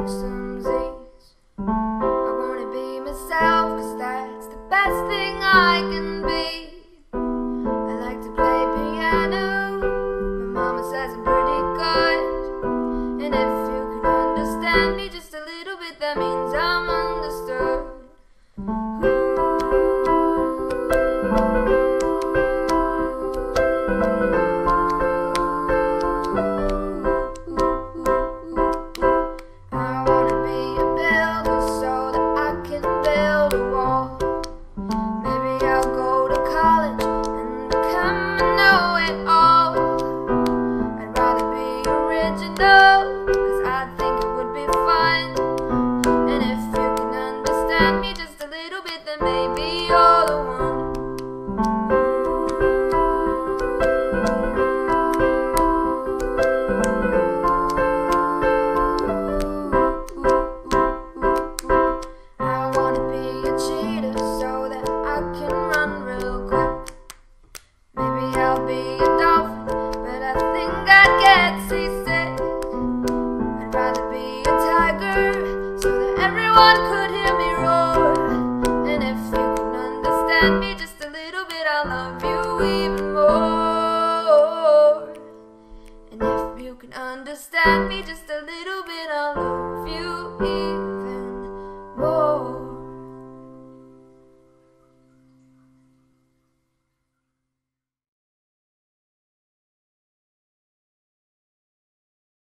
catch some Z's. I wanna be myself, cause that's the best thing I can be. anyone could hear me roar. And if you can understand me just a little bit I'll love you even more. And if you can understand me just a little